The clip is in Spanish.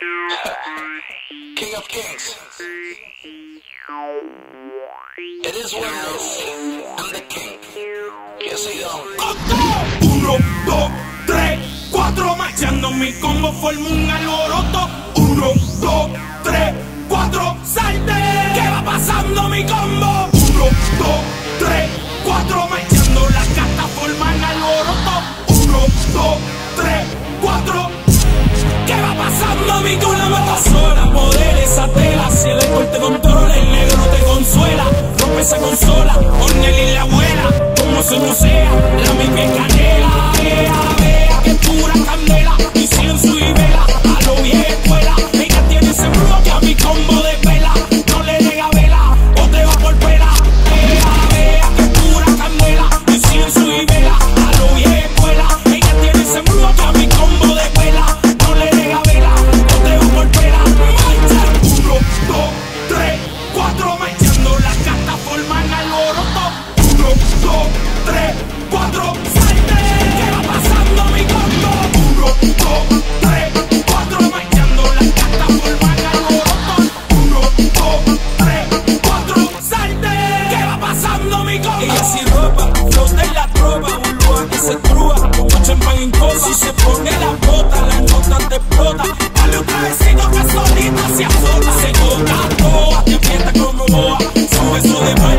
King of Kings. It is one I'm the king. Yo soy Don. Uno, dos, tres, cuatro, marchando mi combo formo un alboroto. Uno, dos, tres, cuatro, salte. ¿Qué va pasando mi combo? Uno, dos, tres, cuatro, marchando la carta forman alboroto. Uno, dos, esa consola, Ornel y la abuela, como se musea, la misma canela, vea, vea, que pura sur les bras.